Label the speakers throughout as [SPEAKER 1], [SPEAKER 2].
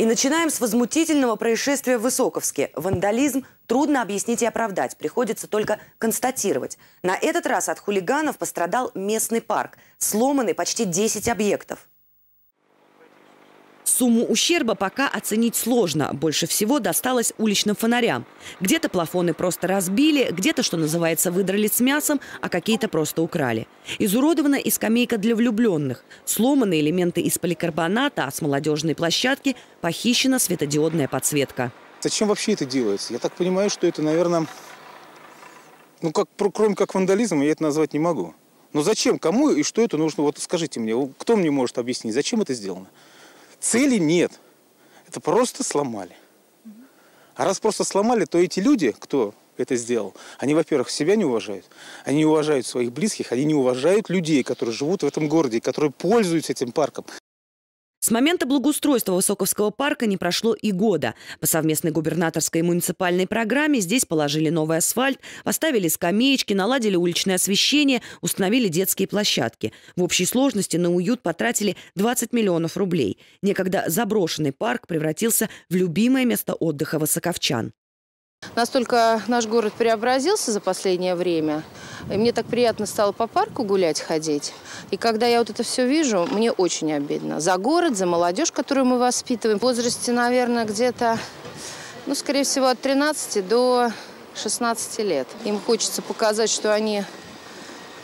[SPEAKER 1] И начинаем с возмутительного происшествия в Высоковске. Вандализм трудно объяснить и оправдать, приходится только констатировать. На этот раз от хулиганов пострадал местный парк. Сломаны почти 10 объектов.
[SPEAKER 2] Сумму ущерба пока оценить сложно. Больше всего досталось уличным фонарям. Где-то плафоны просто разбили, где-то, что называется, выдрали с мясом, а какие-то просто украли. Изуродована и скамейка для влюбленных. Сломаны элементы из поликарбоната, а с молодежной площадки похищена светодиодная подсветка.
[SPEAKER 3] Зачем вообще это делается? Я так понимаю, что это, наверное, ну, как, кроме как вандализма, я это назвать не могу. Но зачем, кому и что это нужно? Вот скажите мне, кто мне может объяснить, зачем это сделано? Цели нет. Это просто сломали. А раз просто сломали, то эти люди, кто это сделал, они, во-первых, себя не уважают, они не уважают своих близких, они не уважают людей, которые живут в этом городе, которые пользуются этим парком.
[SPEAKER 2] С момента благоустройства Высоковского парка не прошло и года. По совместной губернаторской и муниципальной программе здесь положили новый асфальт, поставили скамеечки, наладили уличное освещение, установили детские площадки. В общей сложности на уют потратили 20 миллионов рублей. Некогда заброшенный парк превратился в любимое место отдыха высоковчан.
[SPEAKER 4] Настолько наш город преобразился за последнее время. И мне так приятно стало по парку гулять, ходить. И когда я вот это все вижу, мне очень обидно. За город, за молодежь, которую мы воспитываем. В возрасте, наверное, где-то, ну, скорее всего, от 13 до 16 лет. Им хочется показать, что они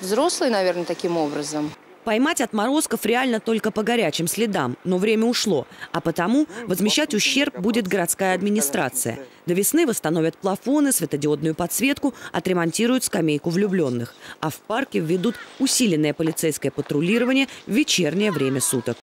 [SPEAKER 4] взрослые, наверное, таким образом.
[SPEAKER 2] Поймать отморозков реально только по горячим следам, но время ушло, а потому возмещать ущерб будет городская администрация. До весны восстановят плафоны, светодиодную подсветку, отремонтируют скамейку влюбленных. А в парке введут усиленное полицейское патрулирование в вечернее время суток.